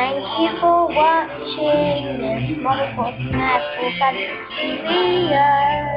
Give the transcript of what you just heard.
Thank you for watching this Motherfucking Apple Fantasy video.